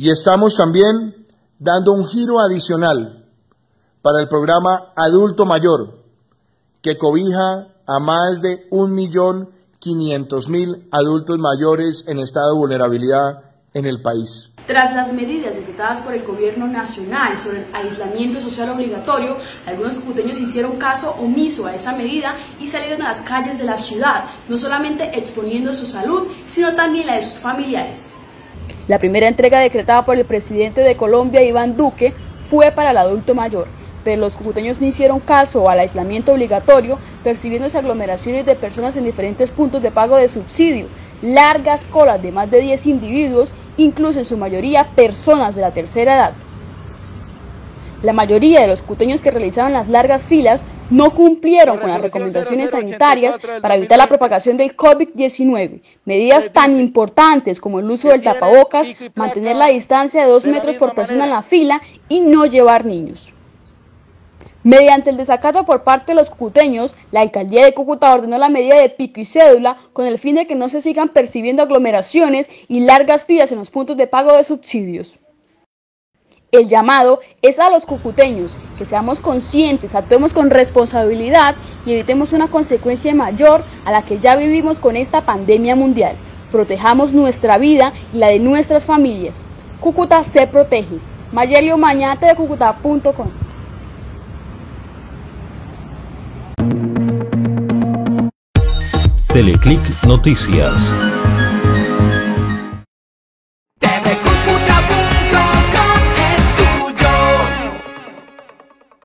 Y estamos también dando un giro adicional para el programa Adulto Mayor, que cobija a más de 1.500.000 adultos mayores en estado de vulnerabilidad en el país. Tras las medidas decretadas por el gobierno nacional sobre el aislamiento social obligatorio, algunos cucuteños hicieron caso omiso a esa medida y salieron a las calles de la ciudad, no solamente exponiendo su salud, sino también la de sus familiares. La primera entrega decretada por el presidente de Colombia, Iván Duque, fue para el adulto mayor, pero los cucuteños no hicieron caso al aislamiento obligatorio, percibiéndose aglomeraciones de personas en diferentes puntos de pago de subsidio, largas colas de más de 10 individuos incluso en su mayoría personas de la tercera edad. La mayoría de los cuteños que realizaban las largas filas no cumplieron con las recomendaciones sanitarias para evitar la propagación del COVID-19. Medidas tan importantes como el uso del tapabocas, mantener la distancia de dos metros por persona en la fila y no llevar niños. Mediante el desacato por parte de los cucuteños, la alcaldía de Cúcuta ordenó la medida de pico y cédula con el fin de que no se sigan percibiendo aglomeraciones y largas filas en los puntos de pago de subsidios. El llamado es a los cucuteños que seamos conscientes, actuemos con responsabilidad y evitemos una consecuencia mayor a la que ya vivimos con esta pandemia mundial. Protejamos nuestra vida y la de nuestras familias. Cúcuta se protege. Mayelio Mañate de Cúcuta.com Teleclic Noticias.